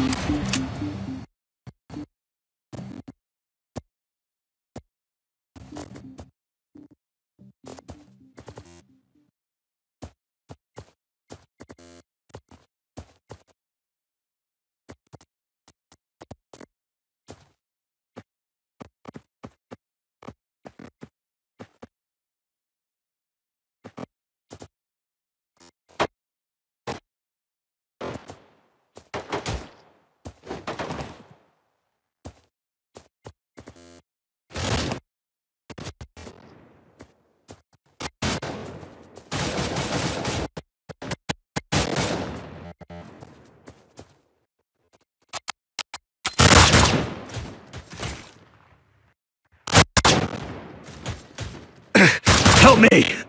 Help me!